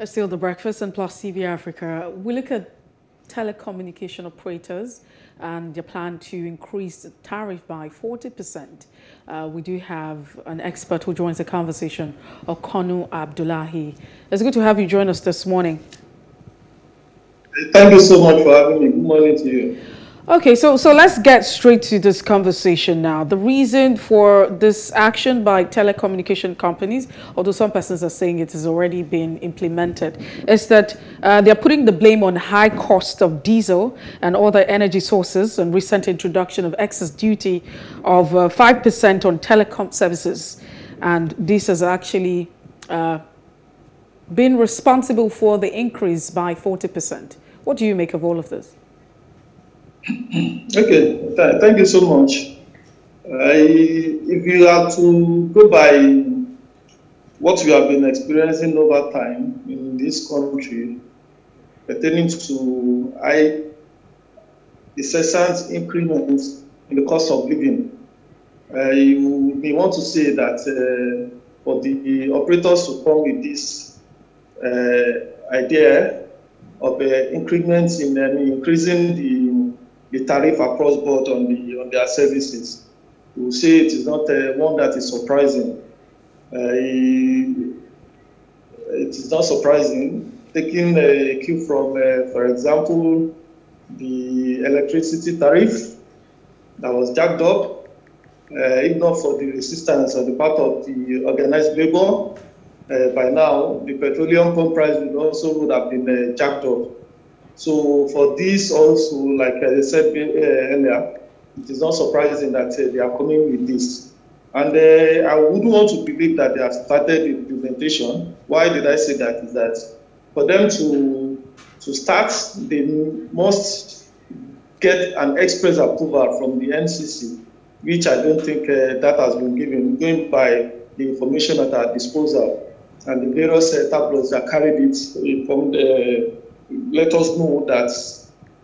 It's still the breakfast and plus TV Africa. We look at telecommunication operators and their plan to increase the tariff by 40%. Uh, we do have an expert who joins the conversation, Okonu Abdullahi. It's good to have you join us this morning. Thank you so much for having me. Good morning to you. Okay, so so let's get straight to this conversation now. The reason for this action by telecommunication companies, although some persons are saying it has already been implemented, is that uh, they are putting the blame on high cost of diesel and other energy sources and recent introduction of excess duty of 5% uh, on telecom services. And this has actually uh, been responsible for the increase by 40%. What do you make of all of this? Okay, th thank you so much. If you are to go by what we have been experiencing over time in this country pertaining to high incessant increments in the cost of living, uh, you may want to say that uh, for the operators to come with this uh, idea of uh, increments in increasing the the tariff across board on the on their services. Will say it is not uh, one that is surprising. Uh, it is not surprising. Taking a cue from, uh, for example, the electricity tariff that was jacked up, uh, if not for the resistance on the part of the organized labor, uh, by now the petroleum pump price would also would have been jacked up. So for this also, like I said uh, earlier, it is not surprising that uh, they are coming with this. And uh, I wouldn't want to believe that they have started the implementation. Why did I say that? Is that for them to to start, they must get an express approval from the NCC, which I don't think uh, that has been given, going by the information at our disposal and the various uh, tabloids that carried it from the let us know that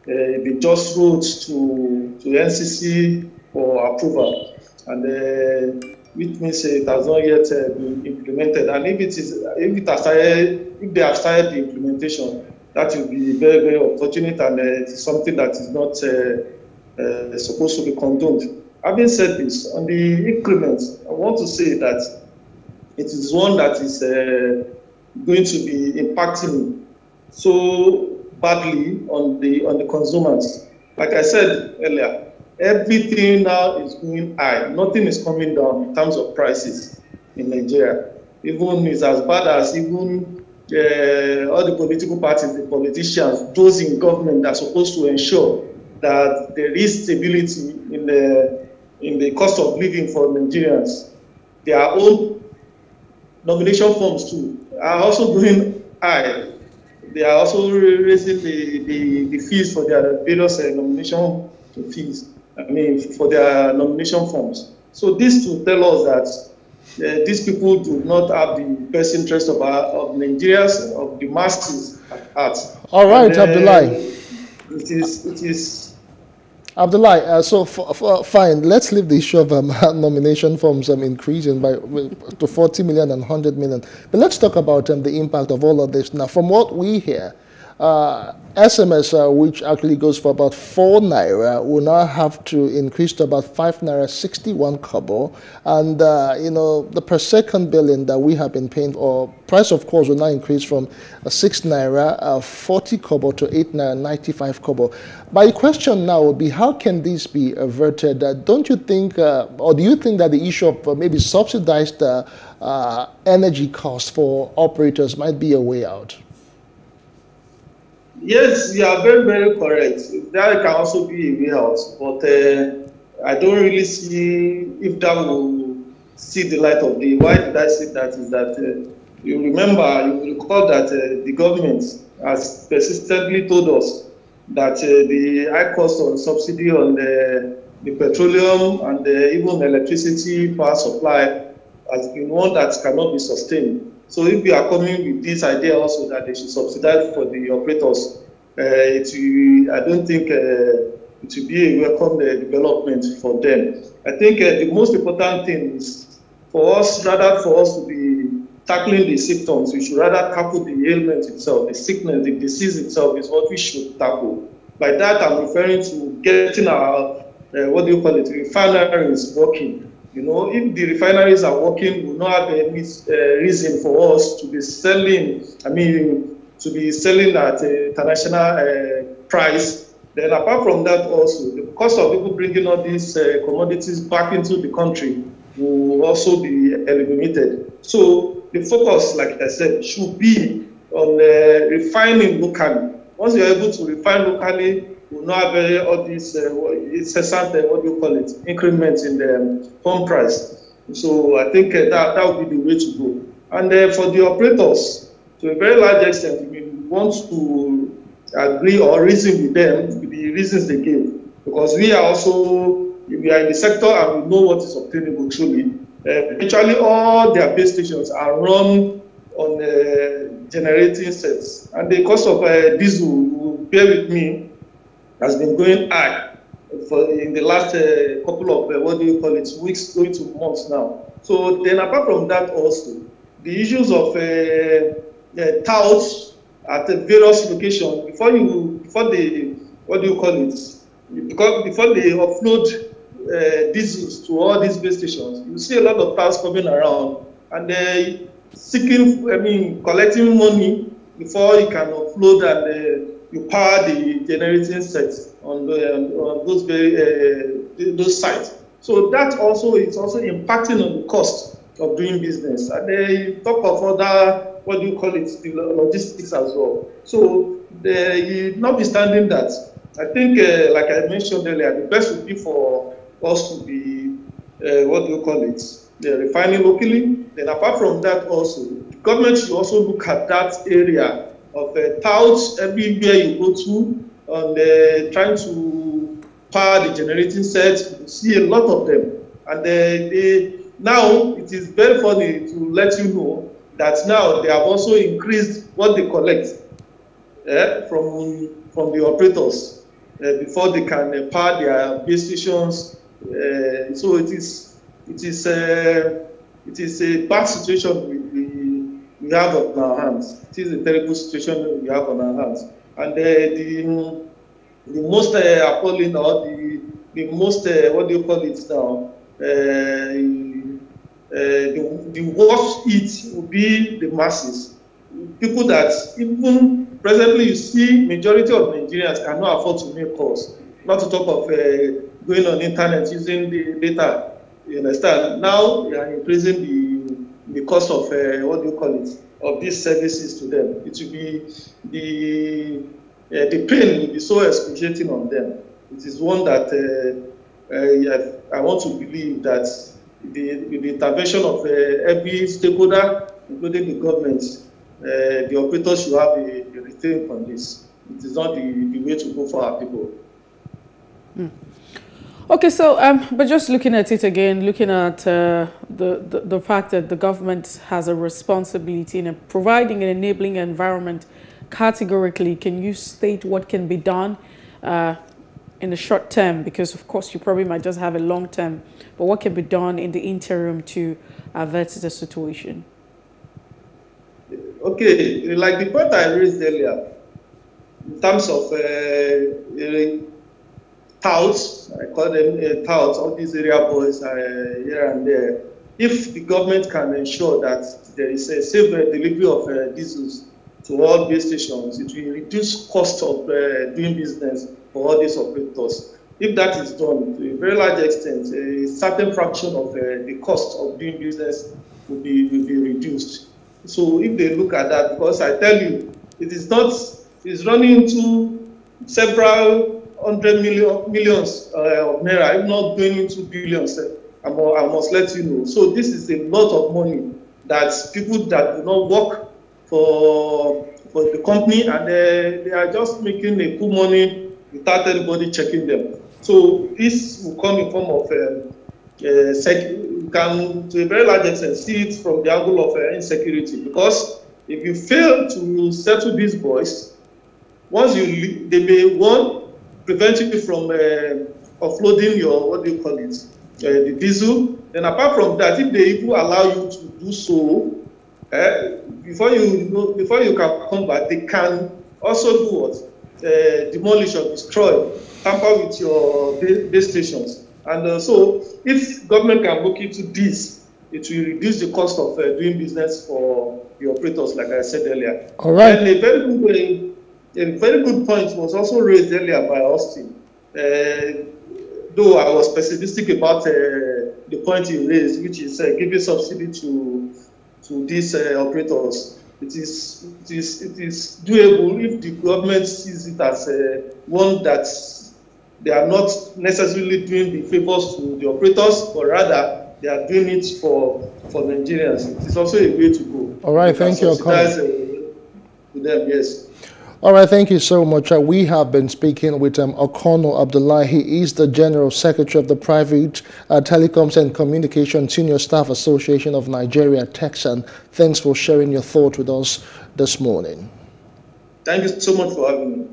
uh, they just wrote to, to NCC for approval, and uh, which means it has not yet uh, been implemented. And if it is, if it has started, if they have started the implementation, that will be very, very unfortunate, and uh, it's something that is not uh, uh, supposed to be condoned. Having said this, on the increments, I want to say that it is one that is going to be impacting so badly on the on the consumers. Like I said earlier, everything now is going high. Nothing is coming down in terms of prices in Nigeria. Even is as bad as even uh, all the political parties, the politicians, those in government that are supposed to ensure that there is stability in the in the cost of living for Nigerians. Their own nomination forms too are also going high they are also raising the, the, the fees for their various uh, nomination fees, I mean, for their nomination forms. So this to tell us that uh, these people do not have the best interest of, our, of Nigerians, of the masses at heart. All right, and, uh, Abdullahi. It is, it is Abdullah, uh, so fine, let's leave the issue of um, nomination forms um, increasing by to 40 million and 100 million. But let's talk about um, the impact of all of this. Now, from what we hear, uh, SMS, uh, which actually goes for about 4 naira, will now have to increase to about 5 naira 61 kobo. And, uh, you know, the per second billing that we have been paying, or price of course, will now increase from 6 naira uh, 40 kobo to 8 naira 95 kobo. My question now would be how can this be averted? Uh, don't you think, uh, or do you think that the issue of maybe subsidized energy costs for operators might be a way out? Yes, you are very, very correct. That can also be a way out, but uh, I don't really see if that will see the light of day. Why did I say that? Is that uh, you remember, you recall that uh, the government has persistently told us that uh, the high cost of subsidy on the, the petroleum and the, even electricity power supply has been one that cannot be sustained. So if we are coming with this idea also that they should subsidize for the operators, uh, it will, I don't think uh, it will be a welcome uh, development for them. I think the most important thing is for us, rather for us to be tackling the symptoms. We should rather tackle the ailment itself, the sickness, the disease itself is what we should tackle. By that, I'm referring to getting our, what do you call it, refineries working. You know, if the refineries are working, we will not have any uh, reason for us to be selling, I mean, to be selling at a international uh, price. Then apart from that also, the cost of people bringing all these uh, commodities back into the country will also be eliminated. So the focus, like I said, should be on uh, refining locally. Once you're able to refine locally, will not have all these uh, incessant, uh, what do you call it, increments in the um, pump price. So I think uh, that, that would be the way to go. And uh, for the operators, to a very large extent, we want to agree or reason with them with the reasons they give. Because we are also, we are in the sector and we know what is obtainable truly. Uh, virtually all their base stations are run on uh, generating sets. And the cost of uh, diesel, bear with me, has been going high for in the last uh, couple of, uh, what do you call it, weeks going to months now. So then apart from that also, the issues of uh, uh, touts at various locations, before you, before they, what do you call it, because before they offload uh, diesels to all these base stations, you see a lot of cars coming around and they seeking, I mean, collecting money before you can offload and uh, you power the generating sets on, the, on those very uh, those sites. So that also is also impacting on the cost of doing business. And they talk of other, what do you call it, the logistics as well. So the, notwithstanding that, I think, uh, like I mentioned earlier, the best would be for us to be, uh, what do you call it, the refining locally. Then apart from that also, the government should also look at that area of uh, touts everywhere you go to and uh, trying to power the generating sets. You see a lot of them. And uh, they, now it is very funny to let you know that now they have also increased what they collect uh, from, from the operators uh, before they can uh, power their base stations. So it is, it is, it is a bad situation we have on our hands. It is a terrible situation we have on our hands. And uh, the, the most uh, appalling or the, the most, uh, what do you call it now? Uh, uh, the, the worst hit will be the masses. People that even presently you see majority of Nigerians cannot afford to make calls. Not to talk of uh, going on internet using the data. You understand? Now they are increasing the cost of uh, what do you call it of these services to them. It will be the uh, the pain will be so excruciating on them. It is one that uh, uh, I want to believe that the, the intervention of uh, every stakeholder, including the government, uh, the operators should have a, a rethink on this. It is not the, the way to go for our people. Mm. Okay, so um, but just looking at it again, looking at uh, the, the, the fact that the government has a responsibility in providing an enabling environment categorically, can you state what can be done uh, in the short term? Because of course you probably might just have a long term, but what can be done in the interim to avert the situation? Okay, like the point I raised earlier, in terms of uh, touts, I call them uh, all these area boys uh, here and there. If the government can ensure that there is a safe delivery of uh, diesels to all base stations, it will reduce cost of uh, doing business for all these operators. If that is done to a very large extent, a certain fraction of uh, the cost of doing business will be, will be reduced. So if they look at that, because I tell you, it is not, it's running into several hundred million millions uh, of naira, if not going into billions. Uh, I must, I must let you know. So this is a lot of money that people that do not work for for the company and uh, they are just making a good money without anybody checking them. So this will come in form of uh, uh, sec you can to a very large extent see it from the angle of uh, insecurity because if you fail to settle these boys, once you they may one prevent you from uh, offloading your what do you call it uh, the diesel. Then apart from that, if they even allow you to do so, Uh, before you know, before you can come back, they can also do what? Uh, demolish or destroy, tamper with your base stations. And uh, so, if government can look into this, it will reduce the cost of uh, doing business for the operators, like I said earlier. All right. And a very good, uh, a very good point was also raised earlier by Austin. Uh, though I was pessimistic about uh, the point he raised, which is uh, giving subsidy to to these uh, operators. It is, it is it is doable if the government sees it as uh, one that they are not necessarily doing the favors to the operators, but rather they are doing it for for Nigerians. It is also a way to go. All right, thank you. Uh, to them, yes. All right, thank you so much. Uh, we have been speaking with um, Okonu Abdullahi. He is the General Secretary of the Private uh, Telecoms and Communication Senior Staff Association of Nigeria, Texan. Thanks for sharing your thought with us this morning. Thank you so much for having me.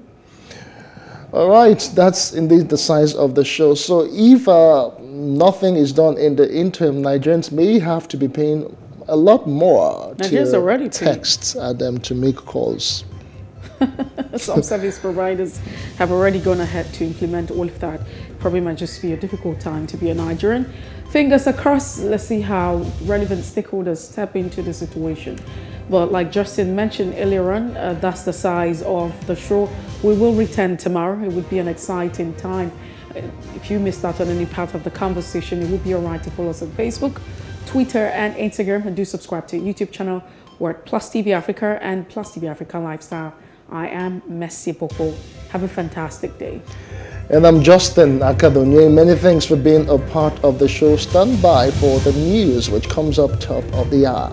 All right, that's indeed the size of the show. So if uh, nothing is done in the interim, Nigerians may have to be paying a lot more Nigerians to already pay. text at them to make calls. Some service providers have already gone ahead to implement all of that. Probably might just be a difficult time to be a Nigerian. Fingers across, let's see how relevant stakeholders step into the situation. But like Justin mentioned earlier on, uh, that's the size of the show. We will return tomorrow. It would be an exciting time. Uh, If you missed out on any part of the conversation, it would be all right to follow us on Facebook, Twitter, and Instagram. And do subscribe to YouTube channel. We're at Plus TV Africa and Plus TV Africa Lifestyle. I am Mercy Ebokpo. Have a fantastic day. And I'm Justin Akadonye. Many thanks for being a part of the show. Stand by for the news, which comes up top of the hour.